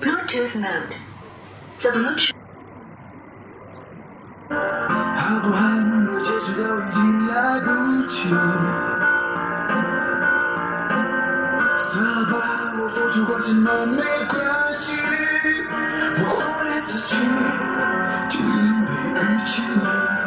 Bluetooth mode，怎么吃？好不甘，可结束都已经来不及。算了吧，我付出过什么没关系。我忽略自己，就因为遇见你。